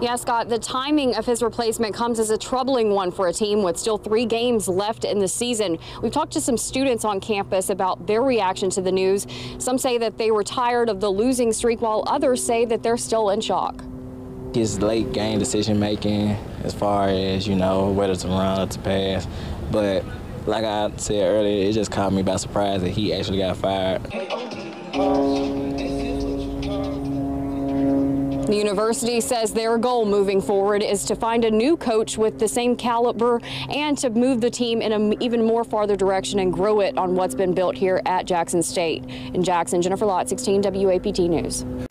Yeah, Scott, the timing of his replacement comes as a troubling one for a team with still three games left in the season. We've talked to some students on campus about their reaction to the news. Some say that they were tired of the losing streak, while others say that they're still in shock. His late game decision making, as far as, you know, whether to run or to pass. But like I said earlier, it just caught me by surprise that he actually got fired. The university says their goal moving forward is to find a new coach with the same caliber and to move the team in an even more farther direction and grow it on what's been built here at Jackson State. In Jackson, Jennifer Lott, 16 WAPT News.